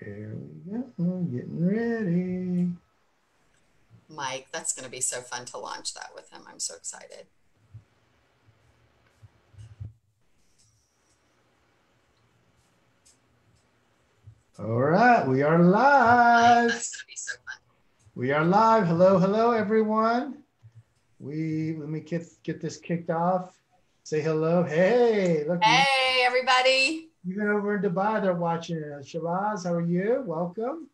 Here we go, getting ready. Mike, that's going to be so fun to launch that with him. I'm so excited. All right, we are live. That's going to be so fun. We are live. Hello, hello, everyone. We let me get get this kicked off. Say hello. Hey, look. Hey, everybody. Even over in Dubai, they're watching. Uh, Shabazz, how are you? Welcome.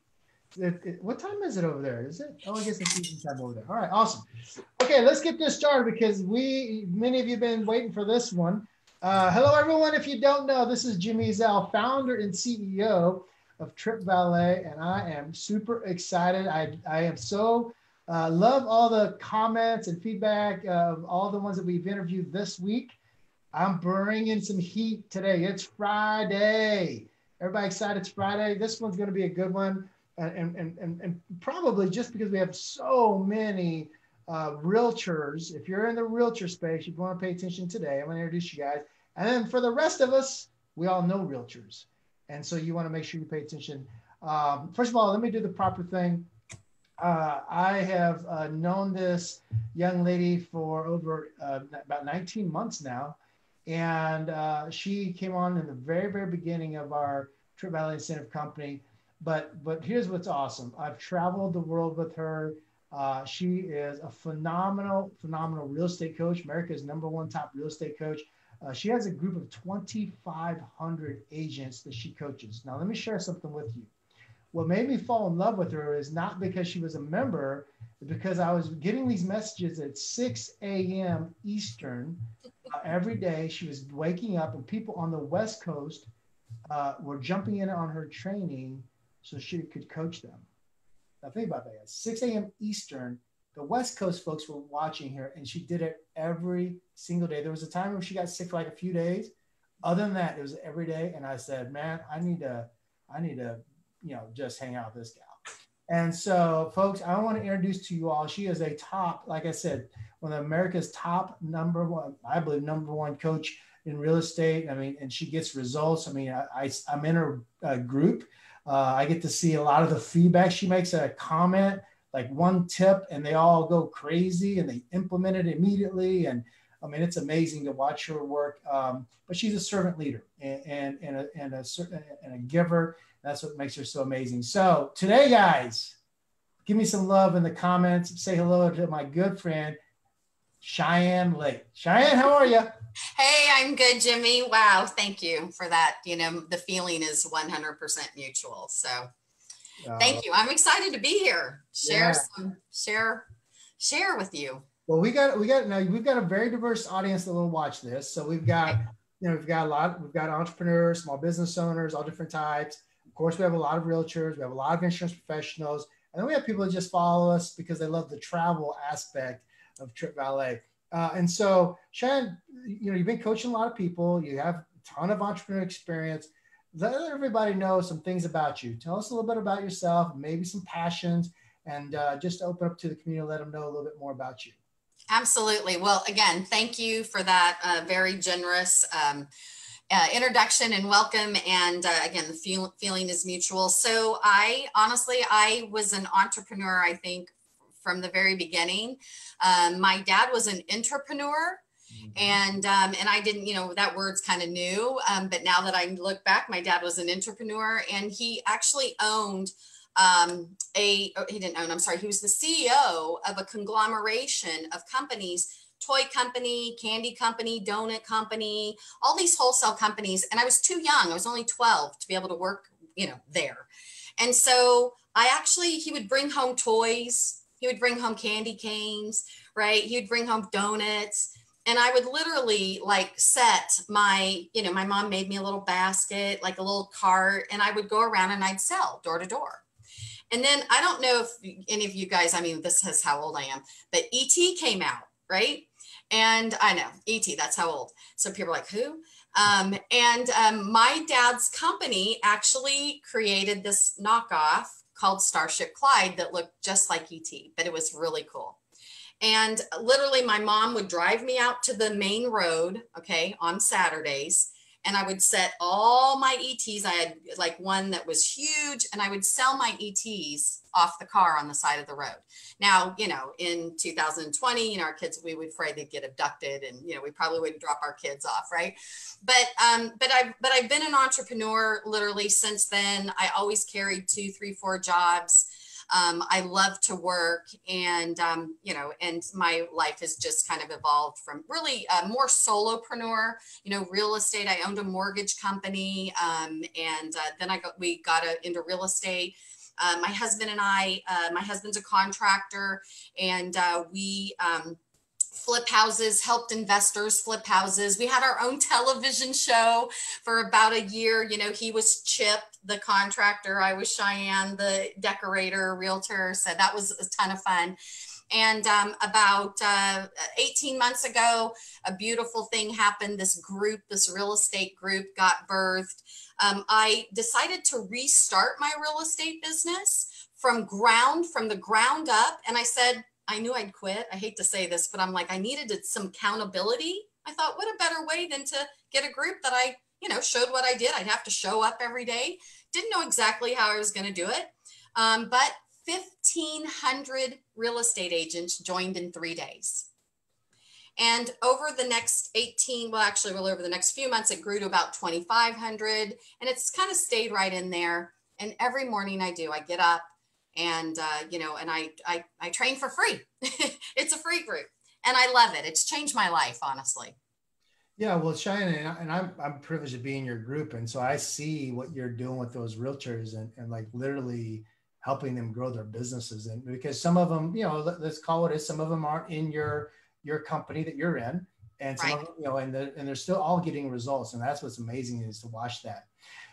It- it- what time is it over there? Is it? Oh, I guess it's evening time over there. All right, awesome. Okay, let's get this started because we, many of you have been waiting for this one. Uh, hello, everyone. If you don't know, this is Jimmy Ezzell, founder and CEO of Trip Valet, and I am super excited. I, I am so uh, love all the comments and feedback of all the ones that we've interviewed this week. I'm bringing some heat today. It's Friday. Everybody excited? It's Friday. This one's going to be a good one. And, and, and, and probably just because we have so many uh, realtors, if you're in the realtor space, you want to pay attention today. I'm going to introduce you guys. And then for the rest of us, we all know realtors. And so you want to make sure you pay attention. Um, first of all, let me do the proper thing. Uh, I have uh, known this young lady for over uh, about 19 months now. And uh, she came on in the very, very beginning of our Trip Valet Incentive Company. But, but here's what's awesome. I've traveled the world with her. Uh, she is a phenomenal, phenomenal real estate coach, America's number one top real estate coach. Uh, she has a group of 2,500 agents that she coaches. Now, let me share something with you. What made me fall in love with her is not because she was a member, because I was getting these messages at 6 a.m. Eastern every day. She was waking up, and people on the West Coast uh, were jumping in on her training so she could coach them. Now, think about that. At 6 a.m. Eastern, the West Coast folks were watching her, and she did it every single day. There was a time when she got sick for like a few days. Other than that, it was every day. And I said, man, I need to, I need to, you know, just hang out with this gal. And so, folks, I want to introduce to you all. She is a top, like I said, one of America's top number one, I believe, number one coach in real estate. I mean, and she gets results. I mean, I, I am in her uh, group. Uh, I get to see a lot of the feedback. She makes a comment, like one tip, and they all go crazy and they implement it immediately. And I mean, it's amazing to watch her work. Um, but she's a servant leader and, and, and, a, and, a, and a giver. That's what makes her so amazing. So today, guys, give me some love in the comments. Say hello to my good friend, Cheyanne Lake. Cheyanne, how are you? Hey, I'm good, Jimmy. Wow, thank you for that. You know, the feeling is 100% mutual. So Uh, thank you. I'm excited to be here. Share Yeah. some, share, share with you. Well, we got we got now we've got a very diverse audience that will watch this. So we've got you know we've got a lot we've got entrepreneurs, small business owners, all different types. Course, we have a lot of realtors, we have a lot of insurance professionals, and then we have people that just follow us because they love the travel aspect of Trip Valet. Uh, and so, Shannon, you know you've been coaching a lot of people. You have a ton of entrepreneur experience. Let everybody know some things about you. Tell us a little bit about yourself, maybe some passions, and uh, just open up to the community. Let them know a little bit more about you. Absolutely. Well, again, thank you for that uh, very generous um, uh, introduction and welcome. And uh, again, the feel, feeling is mutual. So I honestly, I was an entrepreneur, I think, from the very beginning. Um, my dad was an entrepreneur. And um, and I didn't, you know, that word's kind of new. Um, but now that I look back, my dad was an entrepreneur, and he actually owned um, a oh, he didn't own. I'm sorry, he was the CEO of a conglomeration of companies. Toy company, candy company, donut company, all these wholesale companies. And I was too young. I was only 12 to be able to work, you know, there. And so I actually, he would bring home toys. He would bring home candy canes, right? He would bring home donuts and I would literally like set my, you know, my mom made me a little basket, like a little cart, and I would go around and I'd sell door to door. And then I don't know if any of you guys, I mean, this is how old I am, but ET came out, right? And I know ET, that's how old. So people are like, who? Um, and um, my dad's company actually created this knockoff called Starship Clyde that looked just like ET, but it was really cool. And literally, my mom would drive me out to the main road, okay, on Saturdays. And I would set all my ETs. I had like one that was huge, and I would sell my ETs off the car on the side of the road. Now, you know, in 2020, you know, our kids, we would afraid they'd get abducted and, you know, we probably wouldn't drop our kids off. Right. But, um, but I've, but I've been an entrepreneur literally since then. I always carried two, three, four jobs. Um, I love to work and, um, you know, and my life has just kind of evolved from really uh, more solopreneur, you know, real estate. I owned a mortgage company um, and uh, then I got, we got a, into real estate uh, my husband and I, uh, my husband's a contractor, and uh, we um, flip houses, helped investors flip houses. We had our own television show for about a year. You know, he was Chip, the contractor. I was Cheyanne, the decorator, realtor. So that was a ton of fun. And um, about uh, 18 months ago, a beautiful thing happened. This group, this real estate group, got birthed um, I decided to restart my real estate business from ground, from the ground up. And I said, I knew I'd quit. I hate to say this, but I'm like, I needed some accountability. I thought, what a better way than to get a group that I, you know, showed what I did. I'd have to show up every day. Didn't know exactly how I was going to do it. Um, but 1,500 real estate agents joined in three days. And over the next 18, well, actually, well, over the next few months, it grew to about 2,500 and it's kind of stayed right in there. And every morning I do, I get up and, uh, you know, and I, I, I train for free. it's a free group and I love it. It's changed my life, honestly. Yeah, well, Cheyanne, and I'm I'm privileged to be in your group, and so I see what you're doing with those realtors, and, and like literally helping them grow their businesses, and because some of them, you know, let, us call it as some of them aren't in your your company that you're in, and some right. of, you know, and the, and they're still all getting results, and that's what's amazing is to watch that.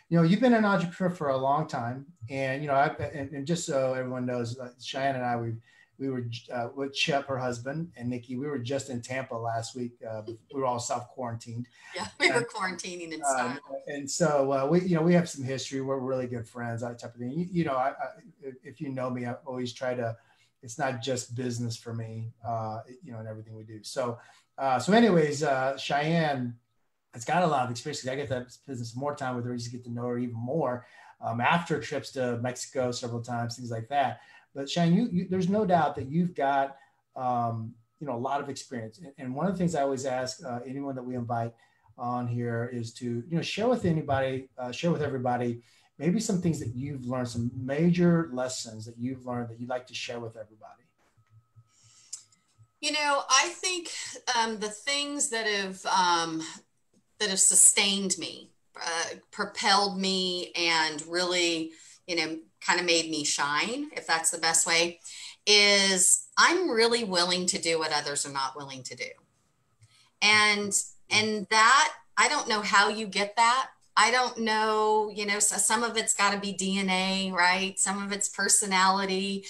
You know, you've been an entrepreneur for a long time, and you know, I, and, and just so everyone knows, Cheyanne and I, we we were uh, with Chip, her husband, and Nikki. We were just in Tampa last week. Uh, we were all self quarantined. Yeah, we were quarantining and stuff. Um, and so uh, we, you know, we have some history. We're really good friends, that type of thing. You, you know, I, I, if you know me, I always try to it's not just business for me, uh, you know, and everything we do. So, uh, so anyways, uh, Cheyanne has got a lot of experience. I get that business more time with her. You just get to know her even more um, after trips to Mexico several times, things like that. But Cheyanne, you, you, there's no doubt that you've got, um, you know, a lot of experience. And, and, one of the things I always ask uh, anyone that we invite on here is to, you know, share with anybody, uh, share with everybody maybe some things that you've learned, some major lessons that you've learned that you'd like to share with everybody. You know, I think um, the things that have um, that have sustained me, uh, propelled me, and really, you know, kind of made me shine, if that's the best way, is I'm really willing to do what others are not willing to do, and and that I don't know how you get that I don't know, you know, so some of it's got to be DNA, right? Some of it's personality.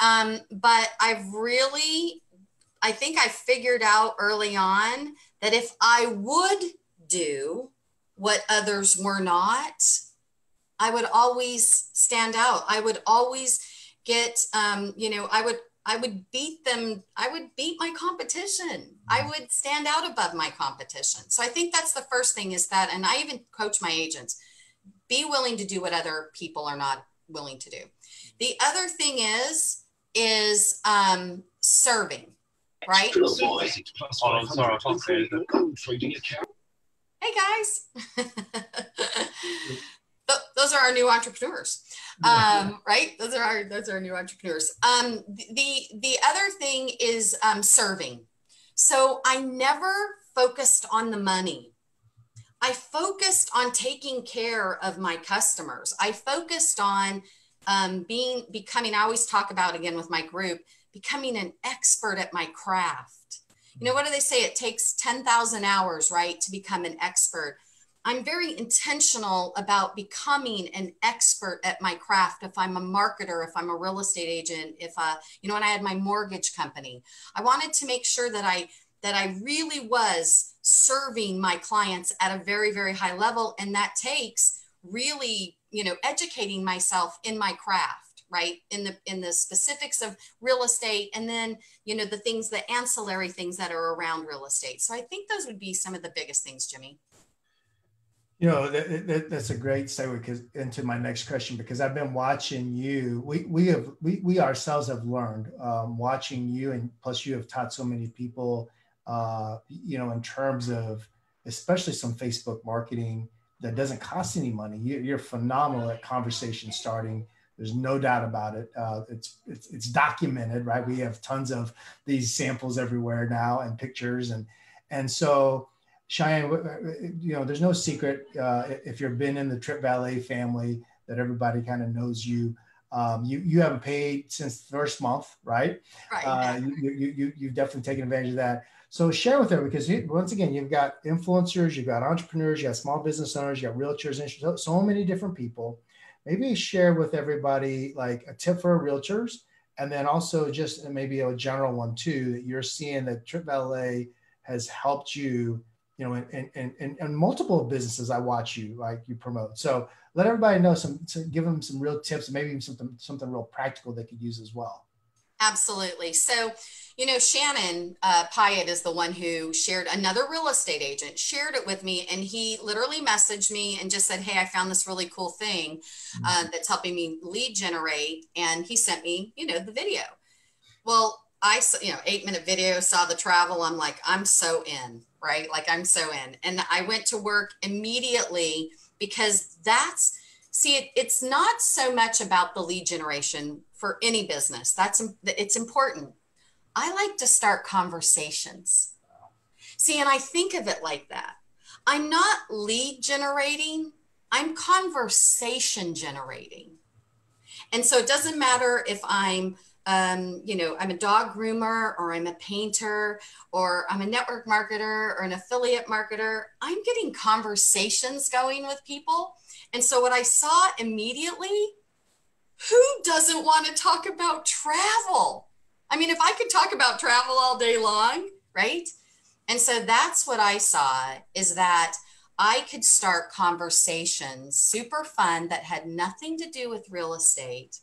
Um, but I've really, I think I figured out early on that if I would do what others were not, I would always stand out. I would always get, um, you know, I would I would beat them. I would beat my competition. I mm-hmm. would stand out above my competition. So I think that's the first thing is that, and I even coach my agents be willing to do what other people are not willing to do. The other thing is, is um, serving, right? Hey guys. those are our new entrepreneurs. Um, right? Those are our those are our new entrepreneurs. Um, the the other thing is um, serving. So i never focused on the money. I focused on taking care of my customers. I focused on um, being becoming i always talk about again with my group becoming an expert at my craft. You know what do they say? It takes 10000 hours right to become an expert I'm very intentional about becoming an expert at my craft. If I'm a marketer, if I'm a real estate agent, if I, you know, when I had my mortgage company, I wanted to make sure that I that I really was serving my clients at a very very high level, and that takes really, you know, educating myself in my craft right? In the in the specifics of real estate and then you know the things the ancillary things that are around real estate. So i think those would be some of the biggest things jimmy You know, that, that, that's a great segue into my next question because I've been watching you. We we have we we ourselves have learned um, watching you, and plus you have taught so many people. Uh, you know, in terms of especially some Facebook marketing that doesn't cost any money. You, are phenomenal at conversation starting. There's no doubt about it. Uh, it's, it's it's documented, right? We have tons of these samples everywhere now and pictures, and and so Cheyanne, you know, there's no secret uh, if you've been in the Trip Valet family that everybody kind of knows you. Um, you you haven't paid since the first month, right? Right. Uh, you, you, you, you've definitely taken advantage of that. So share with them because you, once again, you've got influencers, you've got entrepreneurs, you got small business owners, you got realtors, and so many different people. Maybe share with everybody like a tip for realtors, and then also just maybe a general one too that you're seeing that Trip Valet has helped you, you know, in, in, in, in multiple businesses I watch you like you promote. So let everybody know some, give them some real tips, maybe even something something real practical they could use as well. Absolutely. So you know, Shannon uh, Pyatt is the one who shared another real estate agent shared it with me, and he literally messaged me and just said, "Hey, I found this really cool thing uh, mm-hmm. that's helping me lead generate," and he sent me, you know, the video. Well, I, you know, eight minute video, saw the travel. I'm like, I'm so in, right? Like I'm so in, and I went to work immediately because that's see, it, it's not so much about the lead generation for any business. That's it's important I like to start conversations. See, and I think of it like that. I'm not lead generating, I'm conversation generating. And so it doesn't matter if I'm, um, you know, I'm a dog groomer or I'm a painter or I'm a network marketer or an affiliate marketer. I'm getting conversations going with people. And so what I saw immediately, who doesn't want to talk about travel? I mean, if I could talk about travel all day long, right? And so that's what I saw is that I could start conversations super fun that had nothing to do with real estate,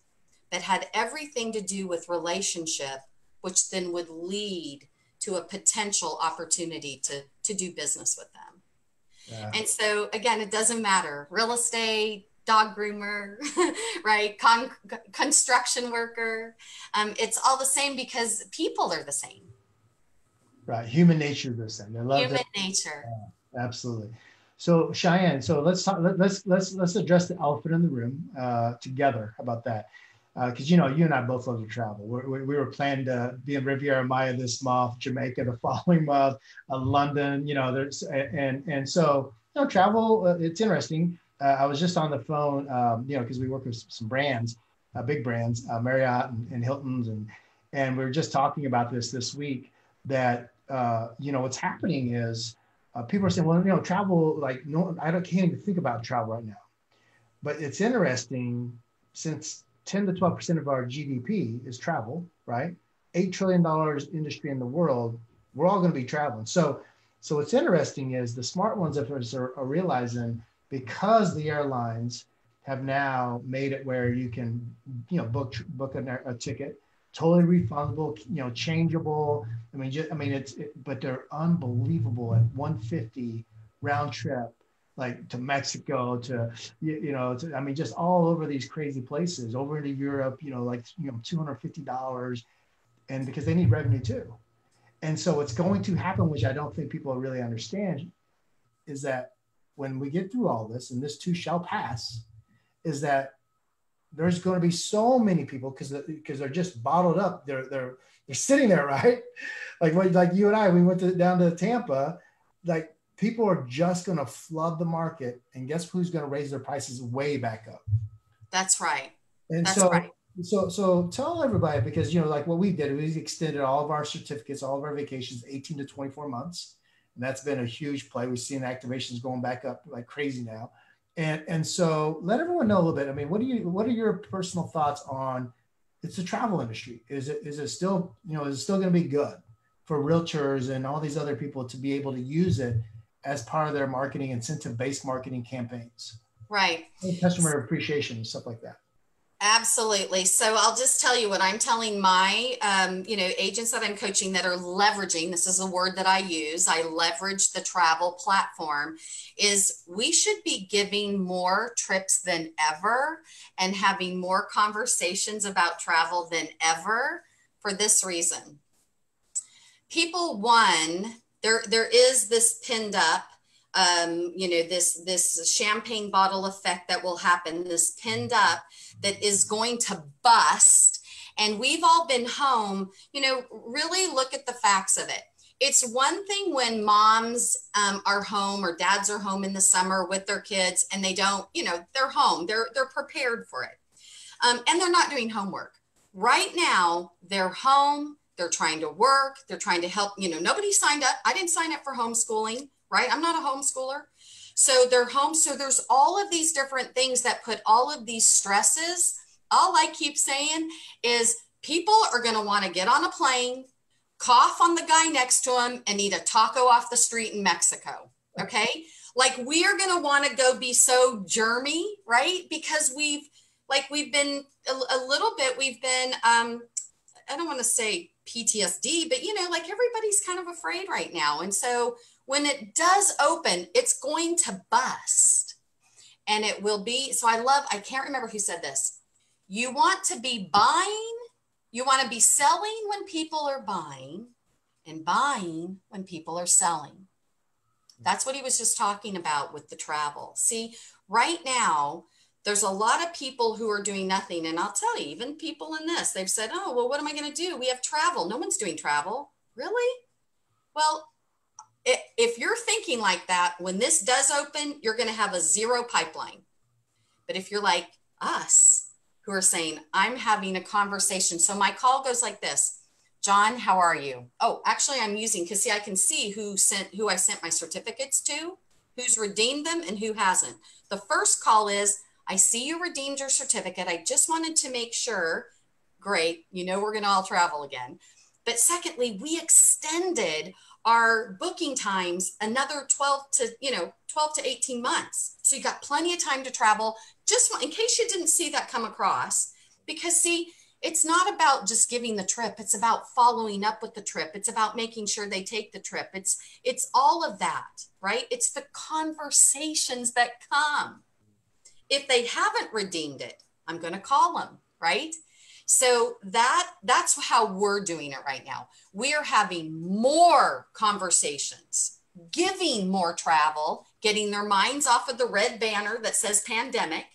that had everything to do with relationship, which then would lead to a potential opportunity to, to do business with them. Yeah. And so, again, it doesn't matter real estate, dog groomer, right? Con- construction worker. Um, it's all the same because people are the same. Right. Human nature is the same. They love Human nature. Yeah, absolutely. So Cheyanne, so let's talk, let, us let's let's address the elephant in the room uh, together. About that? Because uh, you know, you and I both love to travel. We're, we were planning to be in Riviera Maya this month, Jamaica the following month, uh, London. You know, there's and and so you know, travel. Uh, it's interesting uh, I was just on the phone, um, you know, because we work with some brands, uh, big brands, uh, Marriott and, and, Hilton's, and and we are just talking about this this week that you know what's happening is people are saying, well, you know, travel like no, I don't can't even think about travel right now, but it's interesting since 10 to 12 percent of our GDP is travel, right? Eight trillion dollars industry in the world, we're all going to be traveling. So, so what's interesting is the smart ones of us are, are realizing because the airlines have now made it where you can, you know, book book a, a ticket, totally refundable, you know, changeable. I mean, just, I mean, it's, it, but they're unbelievable at 150 round trip, like to Mexico, to you, you know, to, I mean, just all over these crazy places, over into Europe, you know, like you know, 250 dollars, and because they need revenue too. And so what's going to happen, which I don't think people really understand, is that when we get through all this, and this too shall pass, is that there's going to be so many people because because they're just bottled up. They're they're they're sitting there, right? Like like you and I, we went to, down to Tampa. Like people are just going to flood the market, and guess who's going to raise their prices way back up? That's right. And That's so, right. so so tell everybody because you know like what we did, we extended all of our certificates, all of our vacations, 18 to 24 months and that's been a huge play. We've seen activations going back up like crazy now. And, and so let everyone know a little bit. I mean, what do you what are your personal thoughts on it's the travel industry? Is it is it still, you know, is it still going to be good for realtors and all these other people to be able to use it as part of their marketing incentive based marketing campaigns? Right. Customer appreciation, and stuff like that. Absolutely. So I'll just tell you what I'm telling my, um, you know, agents that I'm coaching that are leveraging. This is a word that I use. I leverage the travel platform. Is we should be giving more trips than ever and having more conversations about travel than ever for this reason. People, one, there there is this pinned up um, you know this this champagne bottle effect that will happen this pinned up that is going to bust. And we've all been home you know really look at the facts of it. It's one thing when moms um, are home or dads are home in the summer with their kids and they don't you know they're home they're they're prepared for it. Um, and they're not doing homework. Right now they're home they're trying to work they're trying to help you know nobody signed up i didn't sign up for homeschooling right i'm not a homeschooler so they're home. So there's all of these different things that put all of these stresses. All I keep saying is people are going to want to get on a plane, cough on the guy next to him, and eat a taco off the street in Mexico. Okay. like we are going to want to go be so germy, right? Because we've, like, we've been a, a little bit, we've been, um, I don't want to say PTSD, but you know, like everybody's kind of afraid right now. And so when it does open, it's going to bust. And it will be, so I love, I can't remember who said this. You want to be buying, you want to be selling when people are buying, and buying when people are selling. That's what he was just talking about with the travel. See, right now, there's a lot of people who are doing nothing. And I'll tell you, even people in this, they've said, oh, well, what am I going to do? We have travel. No one's doing travel. Really? Well, if you're thinking like that, when this does open, you're going to have a zero pipeline. But if you're like us, who are saying, I'm having a conversation. So my call goes like this John, how are you? Oh, actually, I'm using because see, I can see who sent who I sent my certificates to, who's redeemed them, and who hasn't. The first call is, I see you redeemed your certificate. I just wanted to make sure. Great, you know we're going to all travel again. But secondly, we extended our booking times another 12 to you know 12 to 18 months so you got plenty of time to travel just in case you didn't see that come across because see it's not about just giving the trip it's about following up with the trip it's about making sure they take the trip it's it's all of that right it's the conversations that come if they haven't redeemed it i'm going to call them right? So that that's how we're doing it right now. We are having more conversations, giving more travel, getting their minds off of the red banner that says pandemic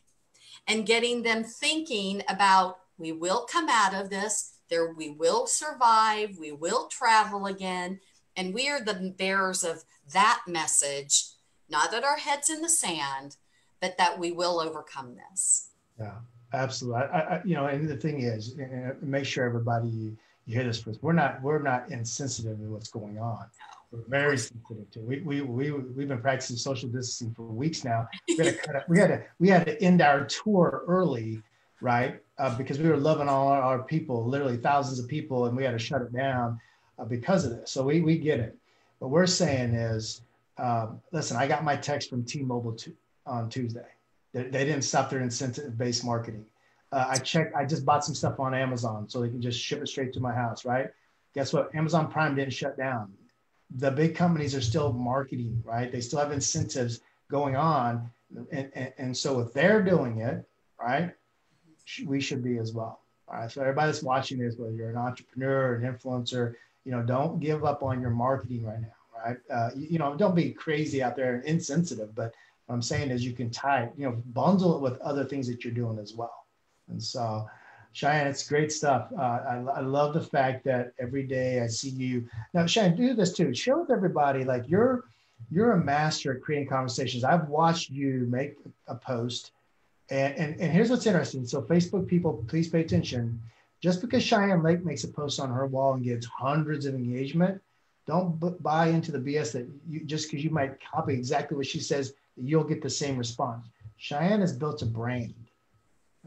and getting them thinking about we will come out of this, there we will survive, we will travel again, and we are the bearers of that message, not that our heads in the sand, but that we will overcome this. Yeah. Absolutely. I, I, you know, and the thing is, make sure everybody you, hear this first. We're not we're not insensitive to what's going on. We're very sensitive to. We we we we've been practicing social distancing for weeks now. We had to cut we had to we had to end our tour early, right? Uh, because we were loving all our, our, people, literally thousands of people, and we had to shut it down uh, because of this. So we we get it. What we're saying is, um, listen, I got my text from T-Mobile to, on Tuesday they, they didn't stop their incentive-based marketing. Uh, I checked. I just bought some stuff on Amazon so they can just ship it straight to my house. Right? Guess what? Amazon Prime didn't shut down. The big companies are still marketing. Right? They still have incentives going on, and, and, and so if they're doing it, right, we should be as well. All right. So everybody that's watching this, whether you're an entrepreneur, an influencer, you know, don't give up on your marketing right now. Right? Uh, you, you know, don't be crazy out there and insensitive, but what I'm saying is you can tie, you know, bundle it with other things that you're doing as well. And so, Cheyanne, it's great stuff. Uh, I, I love the fact that every day I see you. Now, Cheyanne, do this too. Share with everybody, like you're you're a master at creating conversations. I've watched you make a post, and, and, and here's what's interesting. So, Facebook people, please pay attention. Just because Cheyanne Lake makes a post on her wall and gets hundreds of engagement, don't buy into the BS that you just because you might copy exactly what she says you'll get the same response. Cheyanne has built a brand.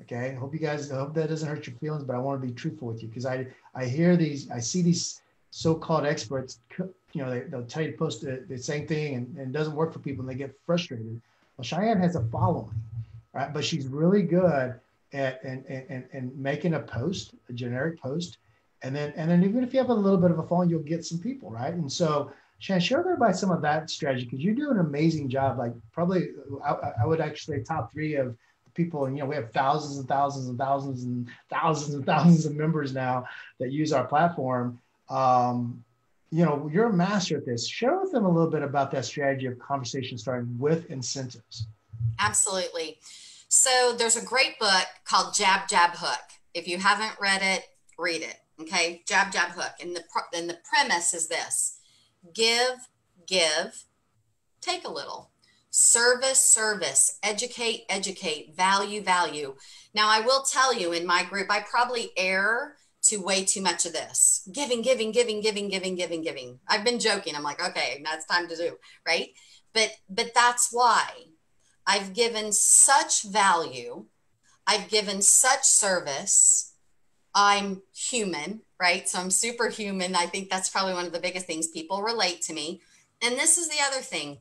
Okay. Hope you guys, I hope that doesn't hurt your feelings, but I want to be truthful with you because I, I hear these, I see these so-called experts, you know, they, they'll tell you to post the, the same thing and, and, it doesn't work for people and they get frustrated. Well, Cheyanne has a following, right? But she's really good at and, and, and making a post, a generic post. And then, and then even if you have a little bit of a phone, you'll get some people, right? And so Shan, share with everybody some of that strategy because you do an amazing job. Like probably, I, I would actually top three of people. And you know, we have thousands and thousands and thousands and thousands and thousands of members now that use our platform. Um, you know, you're a master at this. Share with them a little bit about that strategy of conversation starting with incentives. Absolutely. So there's a great book called Jab Jab Hook. If you haven't read it, read it. Okay, Jab Jab Hook, and the and the premise is this give, give, take a little. Service, service, educate, educate, value, value. Now, I will tell you in my group, I probably err to way too much of this giving, giving, giving, giving, giving, giving, giving. I've been joking. I'm like, okay, now it's time to do, right? But, but that's why I've given such value. I've given such service. I'm human right? So I'm superhuman. I think that's probably one of the biggest things people relate to me. And this is the other thing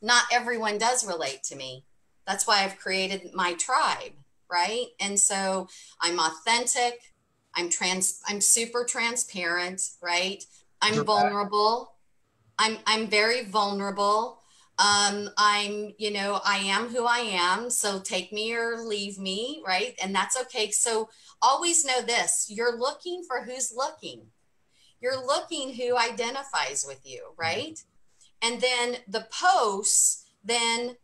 not everyone does relate to me. That's why I've created my tribe, right? And so I'm authentic. I'm trans I'm super transparent, right? I'm vulnerable. I'm I'm very vulnerable. Um, I'm, you know, I am who I am. So take me or leave me, right? And that's okay. So always know this you're looking for who's looking. You're looking who identifies with you, right? And then the posts, then,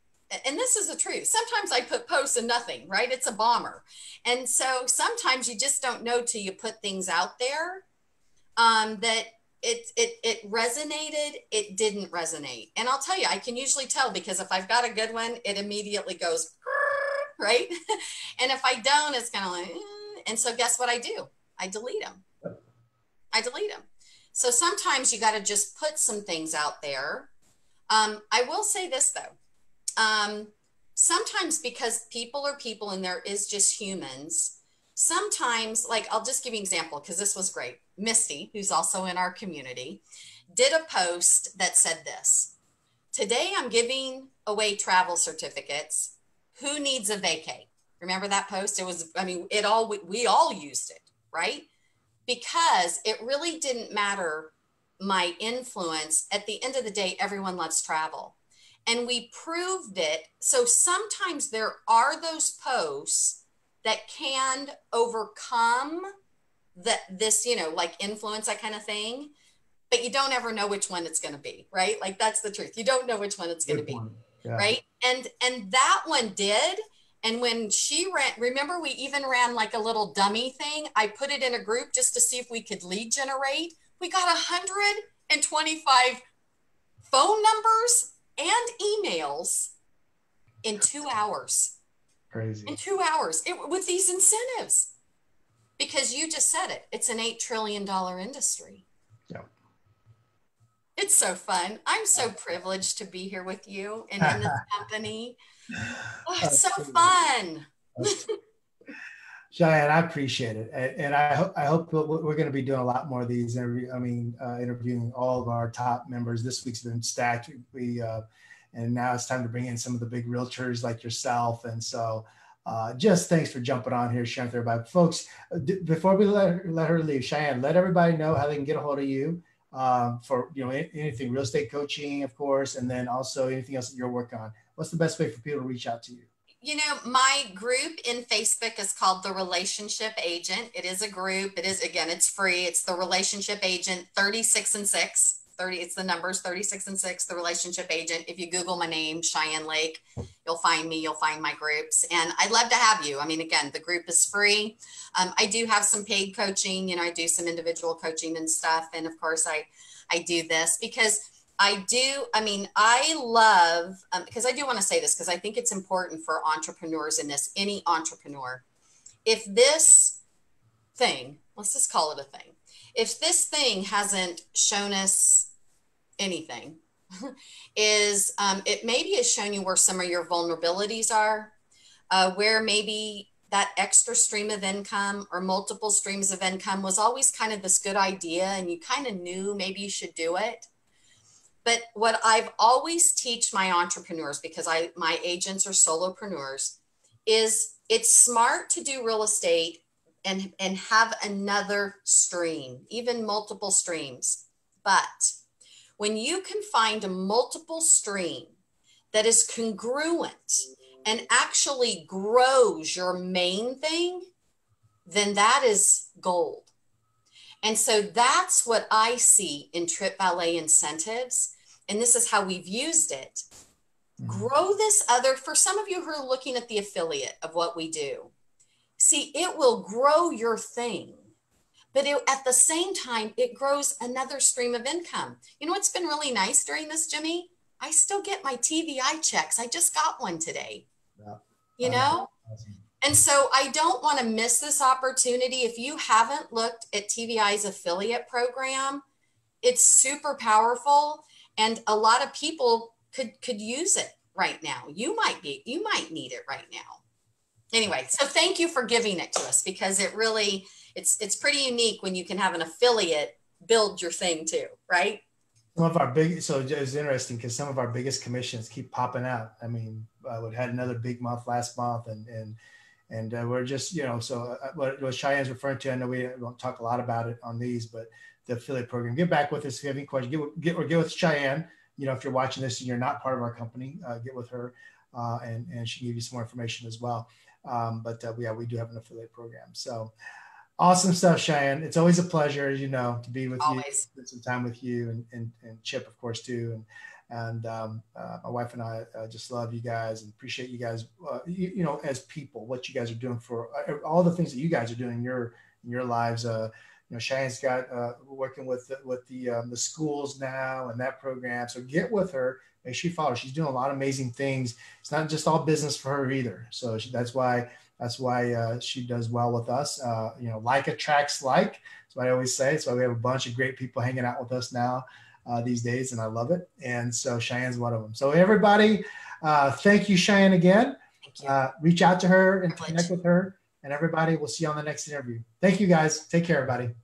and this is the truth. Sometimes I put posts and nothing, right? It's a bomber. And so sometimes you just don't know till you put things out there um, that it, it it resonated it didn't resonate and i'll tell you i can usually tell because if i've got a good one it immediately goes right and if i don't it's kind of like eh and so guess what I do? I delete them. I delete them. So sometimes you got to just put some things out there. Um, I will say this though. Um, sometimes because people are people and there is just humans, sometimes, like I'll just give you an example because this was great. Misty, who's also in our community, did a post that said this Today I'm giving away travel certificates. Who needs a vacay? Remember that post? It was, I mean, it all, we, we all used it, right? Because it really didn't matter my influence. At the end of the day, everyone loves travel. And we proved it. So sometimes there are those posts that can overcome that this, you know, like influence, that kind of thing. But you don't ever know which one it's going to be, right? Like that's the truth. You don't know which one it's going to be, yeah. right? And and that one did and when she ran, remember we even ran like a little dummy thing. I put it in a group just to see if we could lead generate. We got 125 phone numbers and emails in two hours. Crazy. In two hours it, with these incentives. Because you just said it, it's an $8 trillion industry. Yeah. It's so fun. I'm so privileged to be here with you and in this company. Oh, it's so fun. Cheyanne, I appreciate it, and, I hope I hope we're going to be doing a lot more of these. I mean, uh, interviewing all of our top members. This week's been stacked. We uh, and now it's time to bring in some of the big realtors like yourself. And so, uh, just thanks for jumping on here, sharing with everybody, folks. D- before we let, let her leave, Cheyanne, let everybody know how they can get a hold of you um, for you know anything real estate coaching, of course, and then also anything else that you're working on what's the best way for people to reach out to you? You know, my group in Facebook is called The Relationship Agent. It is a group. It is, again, it's free. It's The Relationship Agent 36 and 6. 30, it's the numbers 36 and 6, The Relationship Agent. If you Google my name, Cheyanne Lake, you'll find me, you'll find my groups. And I'd love to have you. I mean, again, the group is free. Um, I do have some paid coaching, you know, I do some individual coaching and stuff. And of course, I, I do this because I do. I mean, I love um, because I do want to say this because I think it's important for entrepreneurs in this, any entrepreneur. If this thing, let's just call it a thing, if this thing hasn't shown us anything, is um, it maybe has shown you where some of your vulnerabilities are, uh, where maybe that extra stream of income or multiple streams of income was always kind of this good idea and you kind of knew maybe you should do it but what I've always teach my entrepreneurs, because I my agents are solopreneurs, is it's smart to do real estate and and have another stream, even multiple streams. But when you can find a multiple stream that is congruent and actually grows your main thing, then that is gold. And so that's what I see in Trip Valet incentives. And this is how we've used it. Mm-hmm. Grow this other, for some of you who are looking at the affiliate of what we do, see, it will grow your thing. But it, at the same time, it grows another stream of income. You know what's been really nice during this, Jimmy? I still get my TVI checks. I just got one today. Yeah. You know? Awesome. And so I don't want to miss this opportunity. If you haven't looked at TVI's affiliate program, it's super powerful and a lot of people could could use it right now. You might be you might need it right now. Anyway, so thank you for giving it to us because it really it's it's pretty unique when you can have an affiliate build your thing too, right? Some of our big so it's interesting because some of our biggest commissions keep popping out. I mean, uh, we had another big month last month and and and uh, we're just you know so uh, what, what Cheyanne's referring to. I know we don't talk a lot about it on these, but the affiliate program. Get back with us if you have any questions. Get, get or get with Cheyanne. You know, if you're watching this and you're not part of our company, uh, get with her, uh, and and she can give you some more information as well. Um, but uh, yeah, we do have an affiliate program. So awesome stuff, Cheyanne. It's always a pleasure, you know, to be with always. you, spend some time with you, and, and and Chip, of course, too, and and um, uh, my wife and I uh, just love you guys and appreciate you guys. Uh, you, you, know, as people, what you guys are doing for uh, all the things that you guys are doing in your in your lives. Uh, you know, Cheyanne's got uh, working with the, with the um, the schools now and that program. So get with her. Make sure you follow. She's doing a lot of amazing things. It's not just all business for her either. So she, that's why that's why she does well with us. you know, like attracts like. That's what I always say. That's why we have a bunch of great people hanging out with us now uh, these days, and I love it. And so Cheyanne's one of them. So everybody, uh, thank you, Cheyanne, again. Uh, reach out to her and connect with her. And everybody, we'll see you on the next interview. Thank you, guys. Take care, everybody.